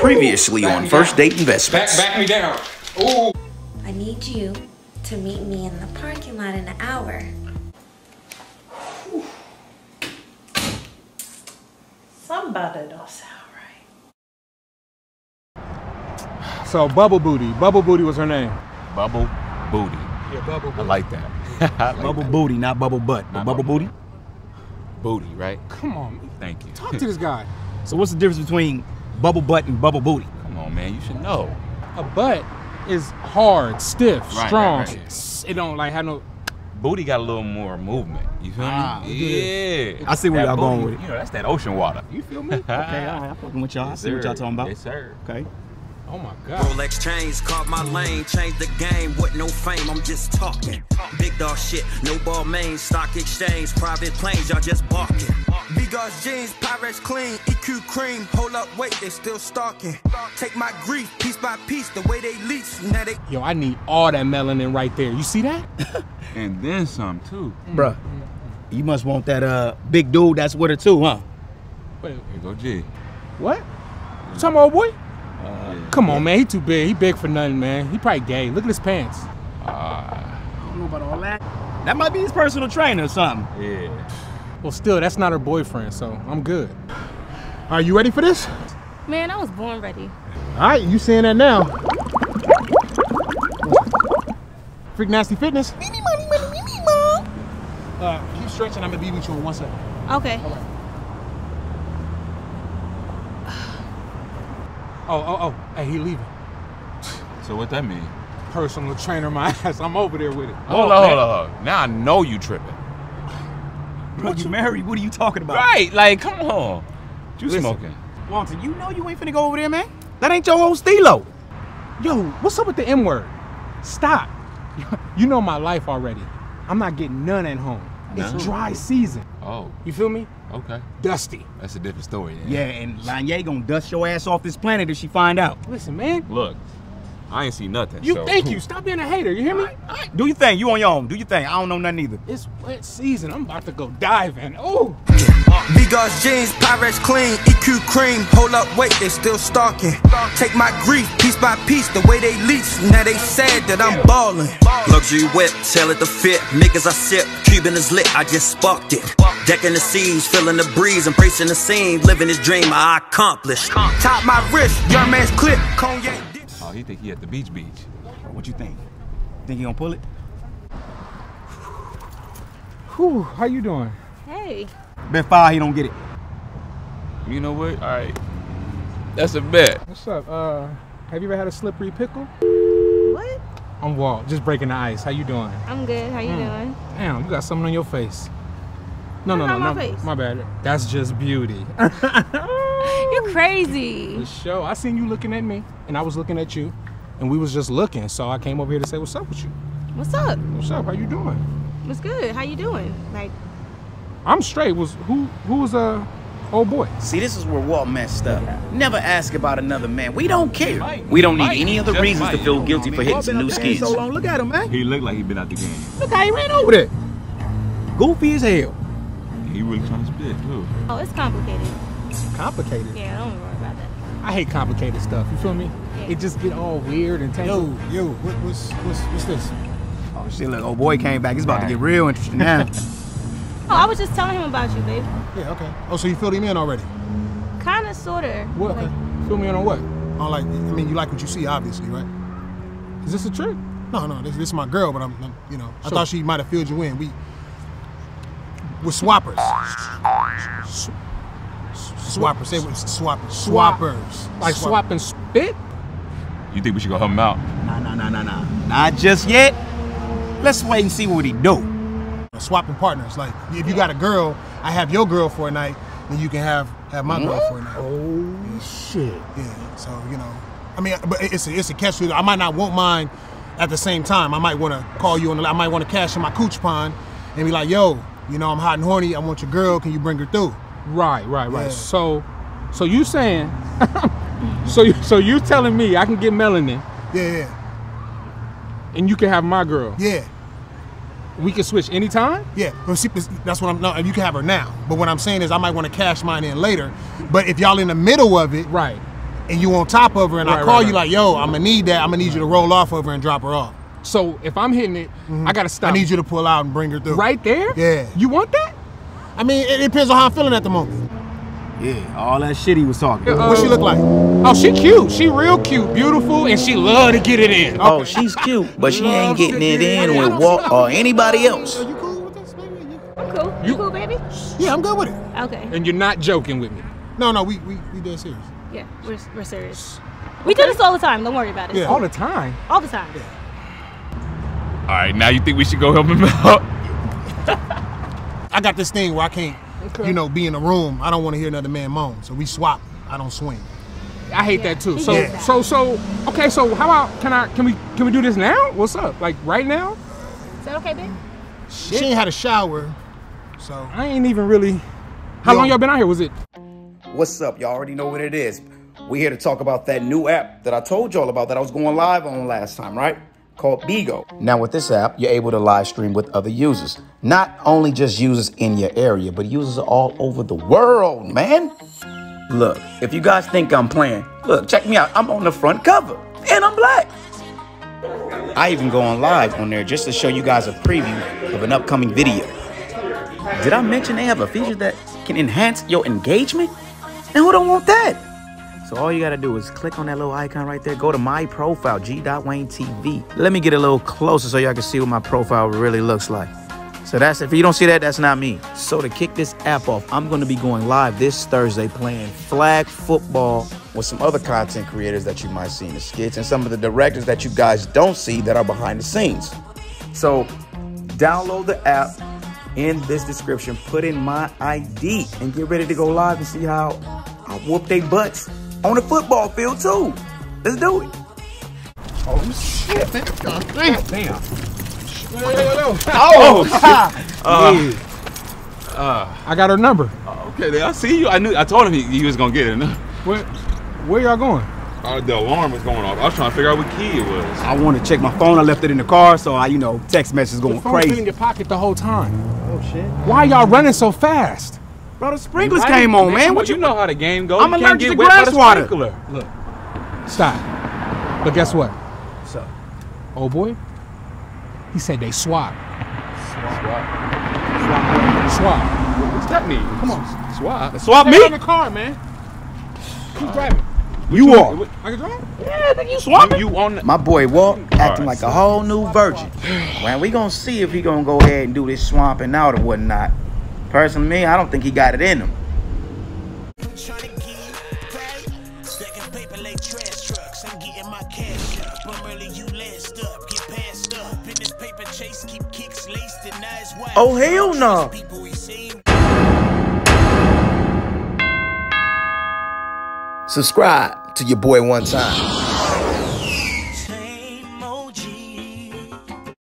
Previously on First Date Investments. Back, back me down. Ooh. I need you to meet me in the parking lot in an hour. Somebody don't sound right. So Bubble Booty. Bubble Booty was her name. Bubble booty. Yeah, Bubble Booty. I like that. I like Bubble that. booty, not bubble butt, but Not bubble bubble. booty. booty, right? Come on, Thank you. talk to this guy. So what's the difference between bubble butt and bubble booty? Come on, man. You should know. A butt is hard, stiff, Right, strong. right, right. It don't like have no. Booty got a little more movement. You feel Ah, me? Yeah. I see where y'all going with it. You know, that's that ocean water. You feel me? Okay, all right, I'm fucking with y'all. I see what y'all talking about. Yes, sir. Okay. Oh my god. Rolex chains, caught my lane, changed the game with no fame, I'm just talking. Big dog shit, no ball main, stock exchange, private planes, y'all just barking. Big ass jeans, Pyrex clean, EQ cream, hold up, wait, they still stalking. Take my grief, piece by piece, the way they leech, now they Yo, I need all that melanin right there. You see that? And then some too. Bruh, you must want that uh big dude that's with her too, huh? Wait, Here go G. what? You talking about old boy? Come on, man. He too big. He big for nothing, man. He probably gay. Look at his pants. I don't know about all that. That might be his personal trainer or something. Yeah. Well, still, that's not her boyfriend, so I'm good. Are you ready for this? Man, I was born ready. All right, you saying that now. Freak Nasty Fitness. Uh, keep stretching. I'm gonna be with you in one second. Okay. Oh, oh, oh. Hey, he leaving. So what that mean? Personal trainer, my ass. I'm over there with it. Hold oh, on, hold on, hold on. Now I know you tripping. Bro, you married? What are you talking about? Right, like come on. You Listen. smoking. Walter, you know you ain't finna go over there, man. That ain't your whole stilo. Yo, what's up with the M word? Stop. You know my life already. I'm not getting none at home. None? It's dry season. Oh, You feel me? Okay. Dusty. That's a different story then. Yeah, and Lanye gonna dust your ass off this planet if she find out. Listen, man. Look, I ain't see nothing. You so. thank you. Stop being a hater. You hear me? Do your thing. You on your own. Do your thing. I don't know nothing either. It's wet season. I'm about to go diving. Oh, Big ass jeans, Pyrex clean, EQ cream, hold up, wait, they still stalking. Take my grief, piece by piece, the way they leech, now they sad that I'm ballin'. Luxury whip, tell it to fit, niggas I sip, Cuban is lit, I just sparked it. Decking the seas, feeling the breeze, embracing the scene, living this dream I accomplished. Top my wrist, young man's clip, cognac dip. He think he at the beach beach. What you think? Think he gonna pull it? whew, how you doing? Hey. Bet five he don't get it. You know what? All right. That's a bet. What's up? Uh, have you ever had a slippery pickle? What? I'm Walt, just breaking the ice. How you doing? I'm good. How you Hmm. doing? Damn, you got something on your face. No, no, no, on no. my face? My bad. That's just beauty. You're crazy. The show. I seen you looking at me, and I was looking at you, and we was just looking. So I came over here to say what's up with you. What's up? What's up? How you doing? What's good? How you doing? Like, I'm straight. Was who? Who was uh, old boy? See, this is where Walt messed up. Never ask about another man. We don't care. We don't need Mike, any other just reasons to feel guilty for hitting some new up skins. So long. Look at him, man. He looked like he been out the game. Look how he ran over there. Goofy as hell. He really trying to spit too. oh, it's complicated. Complicated. Yeah, I don't worry about that. I hate complicated stuff. You feel me? Yeah. It just get all weird and tangled. Yo, yo, what, what's, what's, what's this? Oh shit, look, old boy came back. It's about to get real interesting now. Oh, I was just telling him about you, babe. Yeah, okay. Oh, so you filled him in already? Kinda, sorta. What? Like, Fill me in on what? Oh, like, I mean, you like what you see, obviously, right? Is this a trick? No, no, this, this is my girl, but I'm, I'm you know, I thought she might have filled you in. We, we're swappers. S- Swappers. Say it swappers. Swap. Swappers. Like Swap- swapping spit? You think we should go help him out? nah, nah, nah, nah, nah. Not just yet. Let's wait and see what he do. Swapping partners. Like, if you got a girl, I have your girl for a night, then you can have have my girl for a night. Oh shit. Yeah. So you know, I mean, but it's a, it's a catch. I might not want mine at the same time. I might want to call you on the. I might want to cash in my cooch pond and be like, yo, you know, I'm hot and horny. I want your girl. Can you bring her through? Right, right, right. Yeah. So, so you saying, so you, so you telling me I can get melanin Yeah, yeah, and you can have my girl? yeah. We can switch anytime. Yeah, that's what I'm. No, you can have her now. But what I'm saying is, I might want to cash mine in later. But if y'all in the middle of it, Right. and you on top of her, and I call right, you right. like, yo, I'm gonna need that. I'm gonna need you to roll off of her and drop her off. So if I'm hitting it, I mm-hmm. gotta stop. I need you to pull out and bring her through. right there. Yeah. You want that? I mean, it depends on how I'm feeling at the moment. Yeah, all that shit he was talking. Uh, What she look like? Oh, she cute. She real cute, beautiful, and she love to get it in. Oh, she's cute, but she ain't getting it in with Walt or anybody else. Are you cool with this, baby? You- I'm cool. You, cool, baby? Yeah, I'm good with it. Okay. And you're not joking with me. No, no, we we we dead serious. Yeah, we're, we're serious. We do this all the time. Don't worry about it. Yeah. All the time. All the time. Yeah. All right, now you think we should go help him out? I got this thing where I can't, you know, be in a room. I don't want to hear another man moan. So we swap. I don't swing. I hate that too. So Yeah. so so okay, so how about can I can we can we do this now? What's up? Like right now? Is that okay, babe? She ain't had a shower, so I ain't even really How Yo. long y'all been out here? Was it What's up? Y'all already know what it is. We here to talk about that new app that I told y'all about that I was going live on last time, right? Called Bigo. Now with this app, you're able to live stream with other users. Not only just users in your area, but users all over the world, man. Look, if you guys think I'm playing, look, check me out. I'm on the front cover and I'm black. I even go on live on there just to show you guys a preview of an upcoming video. Did I mention they have a feature that can enhance your engagement? And who don't want that? So all you gotta do is click on that little icon right there, go to my profile, G.Wayne TV. Let me get a little closer so y'all can see what my profile really looks like. So that's if you don't see that, that's not me. So to kick this app off, I'm gonna be going live this Thursday playing flag football with some other content creators that you might see in the skits and some of the directors that you guys don't see that are behind the scenes. So download the app in this description, put in my ID, and get ready to go live and see how I whoop they butts on the football field too. Let's do it. Oh shit. God damn. damn. Oh, I got her number. okay. then I see you. I knew. I told him he, he was gonna get it. Where where y'all going? Uh, the alarm was going off. I was trying to figure out what key it was. I want to check my phone. I left it in the car, so I, you know, text messages going Your phone's in your pocket the whole time. Oh shit, Why y'all running so fast? Bro, the sprinklers came on, man. What you you? know how the game goes. I'm You can't allergic get to wet by grass the water. sprinkler. Look. Stop. But guess what? So, Oh boy. He said they swap. Swap. Swap. What's that mean? Come on. Swap. swap Stay in the car, man. Who's driving? You are. What- I can drive? Yeah, think you swapping? You, you on the, My boy Walt acting right, like so- a whole new virgin. Man, we gonna see if he gonna go ahead and do this swamping out or whatnot. Personally, me, I don't think he got it in him. Stacking paper like trash trucks. I'm getting my cash up. I'm early, you last up. Get passed up. In this paper chase, keep kicks laced and eyes wide. Oh, hell no. People we seen. Subscribe to your boy one time.